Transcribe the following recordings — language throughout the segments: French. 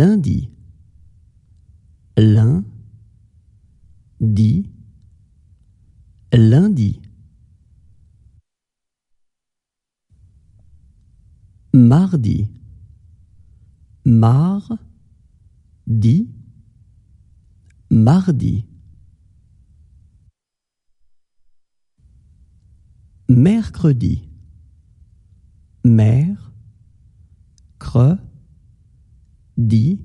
lundi, lundi, lundi. Mardi, mardi, mardi. Mercredi, mer, cre, di,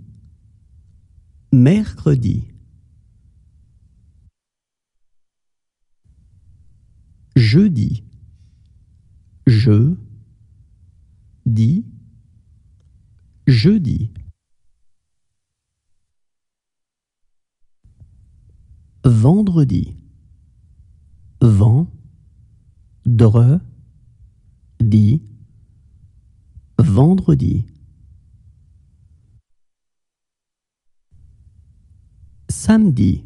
mercredi. Jeudi, je, dis, jeudi. Vendredi, vent, dre, di, vendredi. Samedi,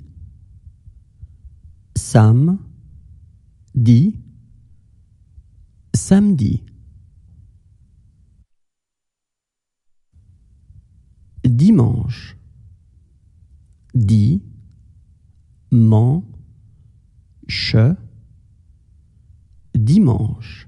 sam, di, samedi. Dimanche, di, man, che, dimanche.